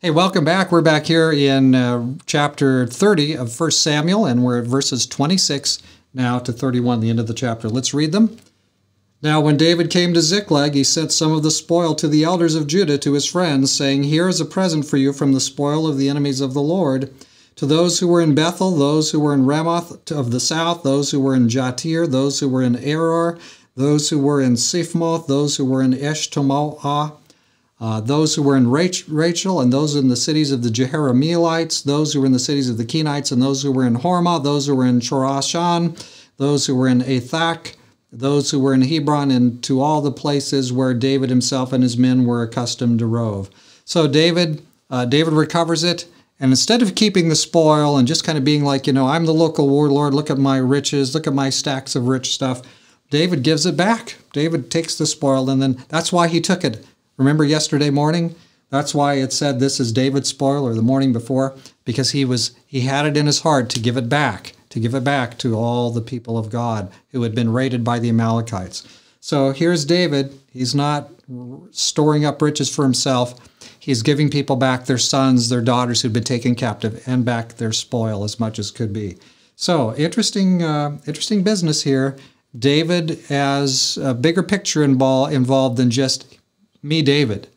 Hey, welcome back. We're back here in uh, chapter 30 of 1 Samuel, and we're at verses 26 now to 31, the end of the chapter. Let's read them. Now, when David came to Ziklag, he sent some of the spoil to the elders of Judah to his friends, saying, Here is a present for you from the spoil of the enemies of the Lord. To those who were in Bethel, those who were in Ramoth of the south, those who were in Jattir, those who were in Aroer, those who were in Siphmoth, those who were in Eshtemoa, uh, those who were in Rachal, and those in the cities of the Jerahmeelites, those who were in the cities of the Kenites, and those who were in Hormah, those who were in Chorashan, those who were in Athach, those who were in Hebron, and to all the places where David himself and his men were accustomed to rove. So David, uh, David recovers it, and instead of keeping the spoil and just kind of being like, you know, I'm the local warlord, look at my riches, look at my stacks of rich stuff, David gives it back. David takes the spoil, and then that's why he took it. Remember yesterday morning? That's why it said this is David's spoil or the morning before because he was he had it in his heart to give it back, to give it back to all the people of God who had been raided by the Amalekites. So here's David. He's not storing up riches for himself. He's giving people back their sons, their daughters who'd been taken captive, and back their spoil as much as could be. So interesting, uh, interesting business here. David has a bigger picture involved than just me, David.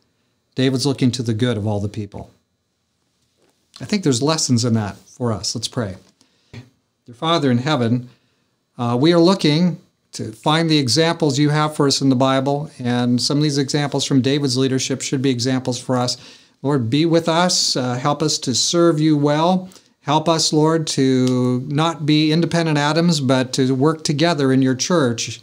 David's looking to the good of all the people. I think there's lessons in that for us. Let's pray. Dear Father in heaven, uh, we are looking to find the examples you have for us in the Bible, and some of these examples from David's leadership should be examples for us. Lord, be with us, uh, help us to serve you well. Help us, Lord, to not be independent atoms, but to work together in your church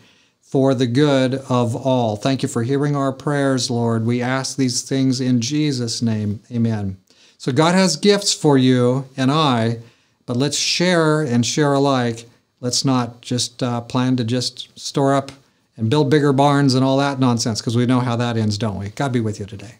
for the good of all. Thank you for hearing our prayers, Lord. We ask these things in Jesus' name. Amen. So God has gifts for you and I, but let's share and share alike. Let's not just uh, plan to just store up and build bigger barns and all that nonsense because we know how that ends, don't we? God be with you today.